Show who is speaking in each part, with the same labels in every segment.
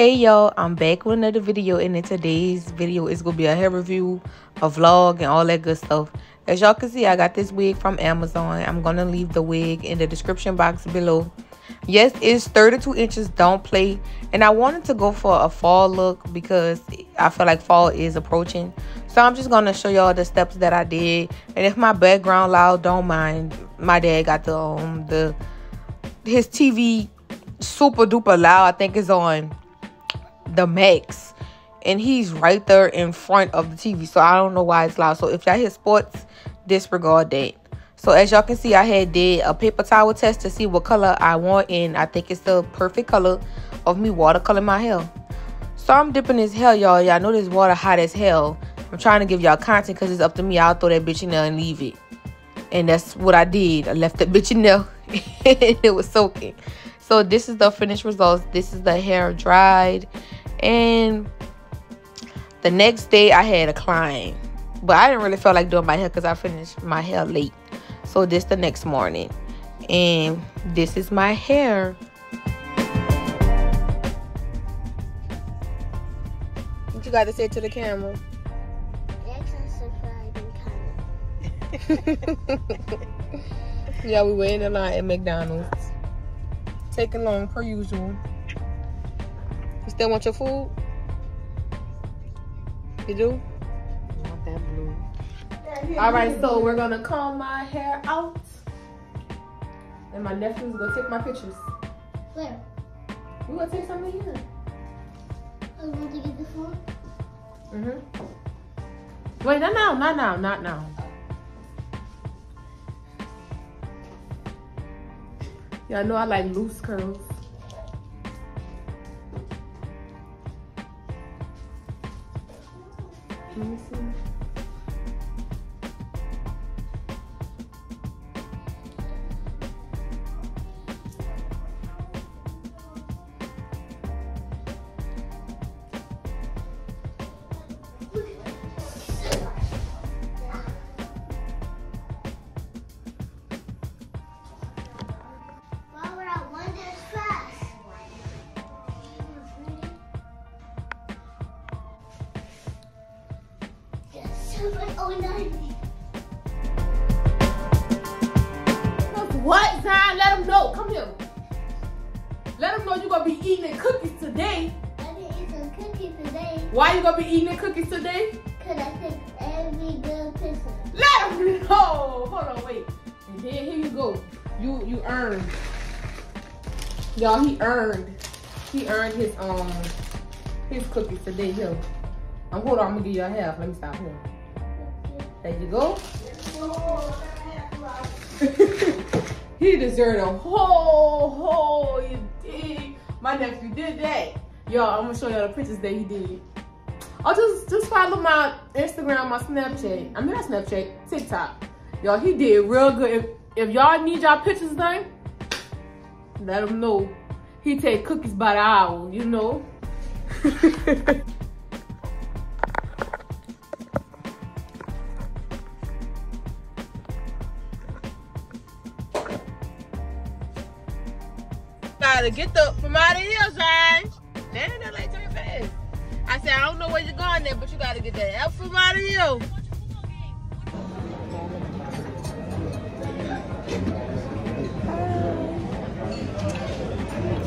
Speaker 1: hey y'all. I'm back with another video and in today's video is gonna be a hair review a vlog and all that good stuff. As y'all can see i got this wig from amazon. I'm gonna leave the wig in the description box below. Yes it's 32 inches. Don't play. And i wanted to go for a fall look because i feel like fall is approaching. So i'm just gonna show y'all the steps that i did. And if my background loud don't mind. My dad got the um the his tv super duper loud. I think it's on the max and he's right there in front of the tv so i don't know why it's loud so if y'all hear sports disregard that so as y'all can see, I had did a paper towel test to see what color I want. And I think it's the perfect color of me watercolor my hair. So I'm dipping this hell, y'all. Y'all know this water hot as hell. I'm trying to give y'all content because it's up to me. I'll throw that bitch in there and leave it. And that's what I did. I left that bitch in there. and it was soaking. So this is the finished results. This is the hair dried. And the next day I had a client. But I didn't really feel like doing my hair because I finished my hair late. So this the next morning. And this is my hair. What you got to say to the camera? yeah, we were in the line at McDonald's. Taking long per usual. You still want your food? You do? All right, so we're gonna comb my hair out. And my nephew's gonna take my pictures.
Speaker 2: Where?
Speaker 1: We gonna take some here.
Speaker 2: I want to get the phone.
Speaker 1: Mm-hmm. Wait, not now, not now, not now. Yeah, I know I like loose curls. What, Zion? Let them know. Come here. Let them know you're gonna be eating cookies today.
Speaker 2: I didn't eat some cookies today
Speaker 1: Why you gonna be eating cookies today?
Speaker 2: because I took every good picture.
Speaker 1: Let them know. Hold on, wait. And then here you go. You you earned. Y'all, he earned. He earned his um his cookies today. Here. Um, hold on, I'm gonna give you a half. Let me stop here. There you go. he deserved a whole, whole, you did. My nephew did that. Y'all, I'm gonna show y'all the pictures that he did. Oh, just just follow my Instagram, my Snapchat. I mean not Snapchat, TikTok. Y'all, he did real good. If, if y'all need y'all pictures done, let him know. He take cookies by the hour, you know. Gotta get the from out of here, Shine. Damn, that like turn fast. I said, I don't know where you're going there, but you gotta get that F from out of here.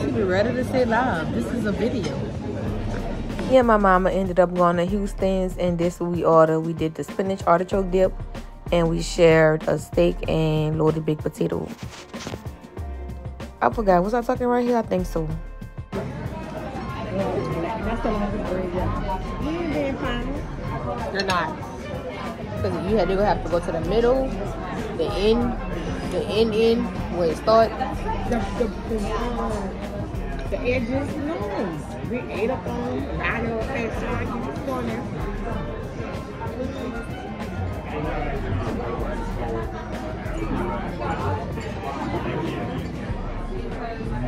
Speaker 1: She be ready to say live. This is a video. Me and my mama ended up going to Houston's, and this we ordered. We did the spinach artichoke dip, and we shared a steak and loaded baked potato. I forgot. Was I talking right here? I think so. You're not. Because you had to have to go to the middle, the end, the end end where it starts.
Speaker 3: The, the, the, uh, the edges, no. We ate up on, right up that side, you just go in there.
Speaker 4: Disco plays on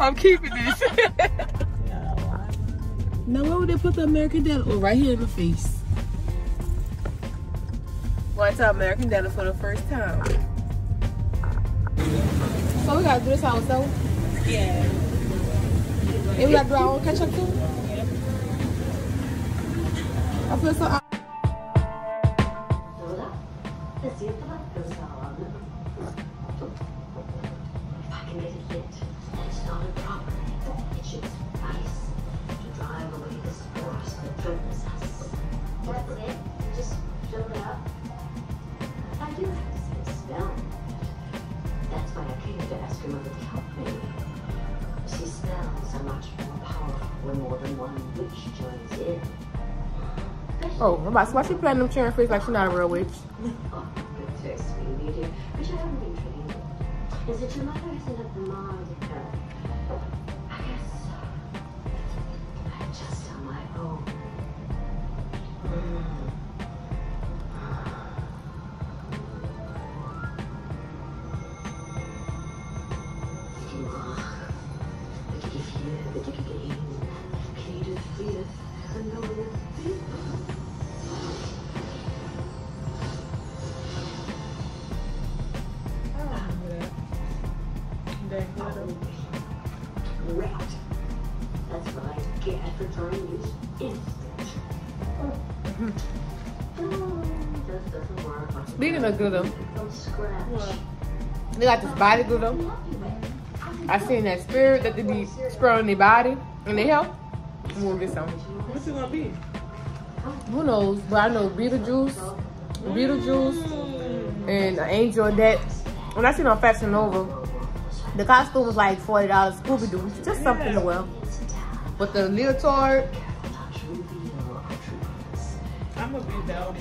Speaker 1: I'm keeping this. now where would they put the American Deli? Oh, right here in the face. Went to American Deli for the first time. So we gotta do this ourselves?
Speaker 3: Yeah.
Speaker 1: And we gotta do our own ketchup too? I feel so I'm about to why she playing them cheering face like she's not a real witch.
Speaker 5: Great. That's what I get for trying to use instant. Oh, just doesn't work.
Speaker 1: Speaking of good,
Speaker 5: scratch.
Speaker 1: they got this body good, um. I seen that spirit that they be spraying their body and they help. I'm gonna get some.
Speaker 3: What's it gonna be?
Speaker 1: Who knows? But I know Beetlejuice, Beetlejuice, and an Angel that. When I seen on Fashion Nova, the costume was like forty dollars. Scooby Doo, just something to wear. But the leotard,
Speaker 3: I'm gonna be available.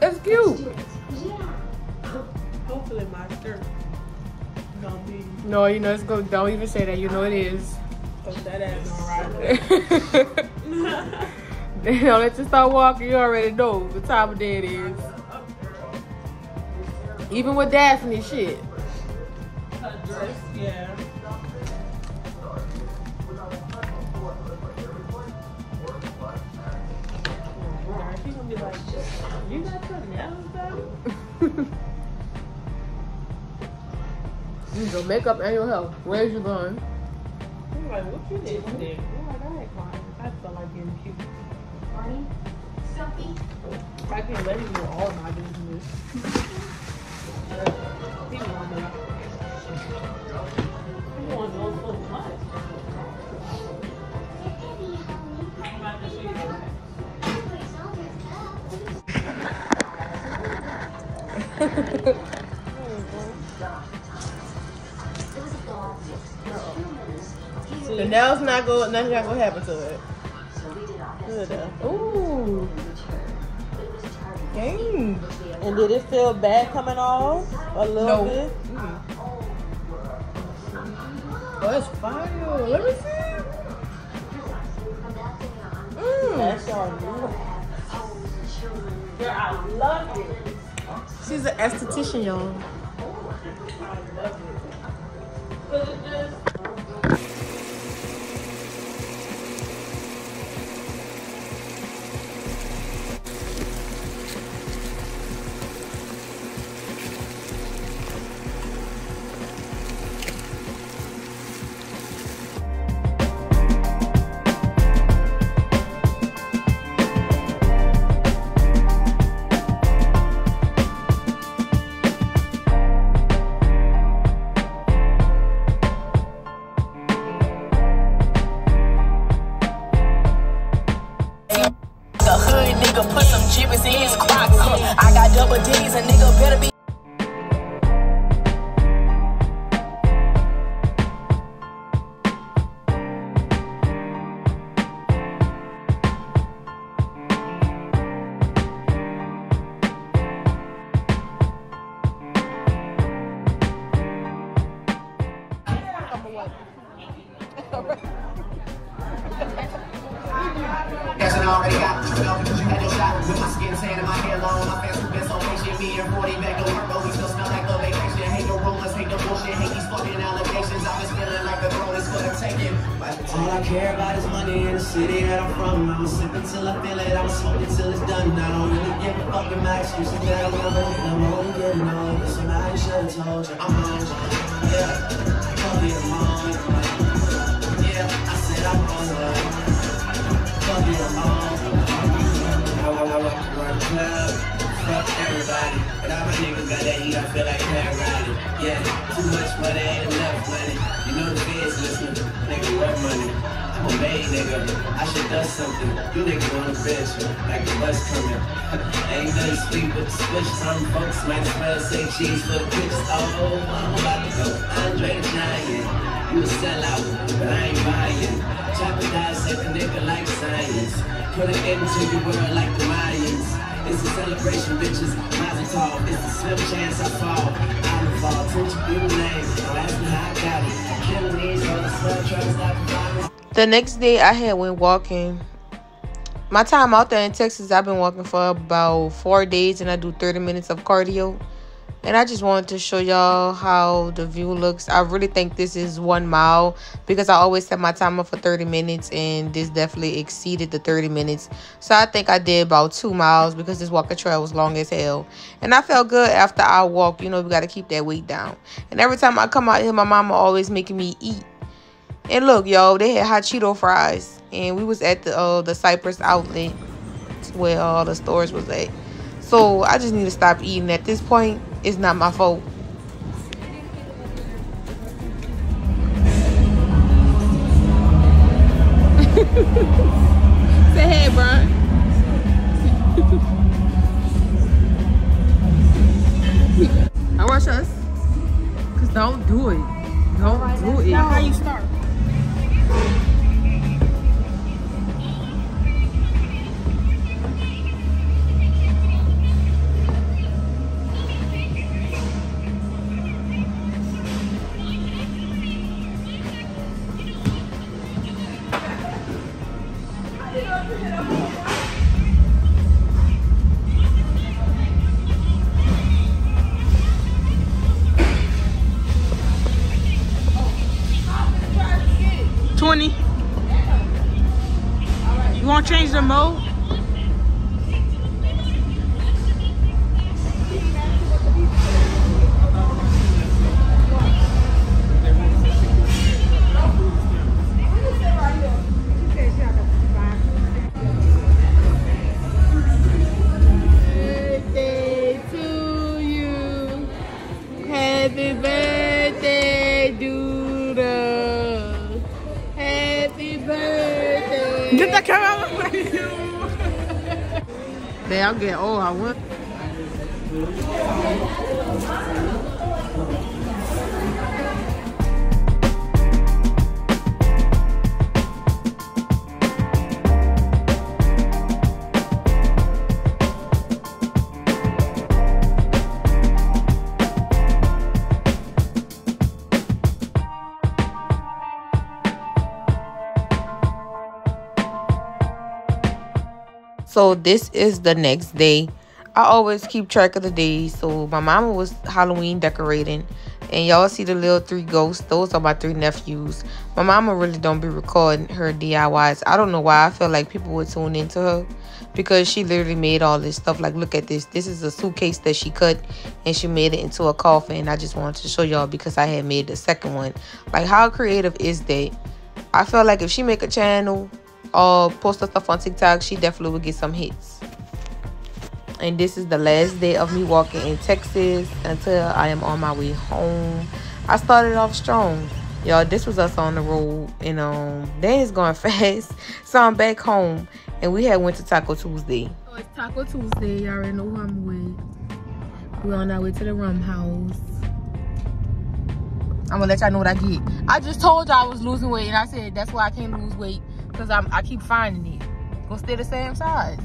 Speaker 1: it's cute.
Speaker 3: Hopefully my skirt gonna be
Speaker 1: No, you know it's good. Don't even say that. You know it is.
Speaker 3: cause that ass gonna ride.
Speaker 1: you know, let you start walking. You already know the time of day it is. Even with Daphne, shit.
Speaker 3: Dress, yeah. Yeah, she gonna be like, you got your nails done?
Speaker 1: You do makeup and your health. Where's you going?
Speaker 3: I'm like, what you did? I'm like, I clients. I felt like getting cute. I can't let him know all my business. Want
Speaker 1: The nails not go. Nothing not gonna happen to it.
Speaker 3: Good. Uh,
Speaker 1: ooh. Dang.
Speaker 3: And did it feel bad coming off a little
Speaker 1: No.
Speaker 3: bit?
Speaker 1: That's fire. Let me see. Mm.
Speaker 3: That's all new. Girl, I love it.
Speaker 1: She's an esthetician, y'all.
Speaker 6: Money in the city that I'm from. I'ma sip until I feel it, I'ma smoke it till it's done. I don't really give a fuck if my excuses that I'm never I'm only getting older. Somebody should've told you I'm on. Yeah, fuck it, I'm on. Yeah, I said I'm on. Fuck it, I'm on. I wanna rock around the club. Fuck everybody. But all my niggas got that heat, I feel like Riley. Yeah, too much money, ain't enough money. You know the feds listening. Nigga, what money? Maid nigga. I should do something. You niggas on the bench, like the bus coming. ain't nothing sweet but the switch. Some folks might smell say cheese for the pitch. Oh, I'm about to go. Andre the Giant. You a sellout, but I ain't buying. Chopper dissect a nigga like science. Put it into your world like the Mayans. It's a celebration, bitches. Mazel tov. It's a slim chance I fall. I'm a fall. Teach you name. Me how I got it. Killing these all the trucks like the finest.
Speaker 1: The next day, I had went walking. My time out there in Texas, I've been walking for about four days, and I do 30 minutes of cardio. And I just wanted to show y'all how the view looks. I really think this is one mile because I always set my timer for 30 minutes and this definitely exceeded the 30 minutes. So I think I did about two miles because this walking trail was long as hell. And I felt good after I walked. You know, we got to keep that weight down. And every time I come out here, my mama always making me eat. And look, y'all, they had hot Cheeto fries. And we was at the uh, the Cypress outlet where all the stores was at. So I just need to stop eating at this point. It's not my fault.
Speaker 3: Say hey, Brian. I watch us. Cause don't do it. Don't do it. How you start? Want
Speaker 1: Man, I'm getting old. Oh, I want. So this is the next day. I always keep track of the days. So my mama was Halloween decorating. And y'all see the little three ghosts. Those are my three nephews. My mama really don't be recording her DIYs. I don't know why. I feel like people would tune into her. Because she literally made all this stuff. Like, look at this. This is a suitcase that she cut. And she made it into a coffin. I just wanted to show y'all because I had made the second one. Like, how creative is that? I feel like if she make a channel or post her stuff on TikTok, she definitely will get some hits. And this is the last day of me walking in Texas until I am on my way home. I started off strong. Y'all, this was us on the road. And um, day is going fast. So I'm back home. And we had went to Taco Tuesday.
Speaker 3: So it's Taco Tuesday. y'all already know who I'm with. We're on our way to the rum house. I'm gonna let y'all know what I get. I just told y'all I was losing weight, and I said that's why I can't lose weight because I keep finding it. Gonna stay the same size.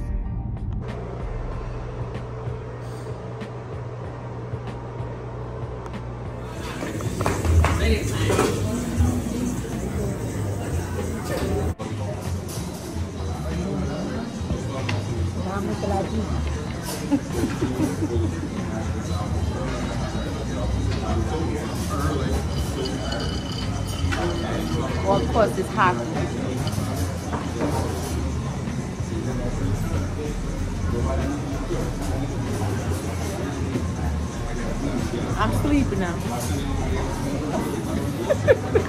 Speaker 7: I'm sleeping now.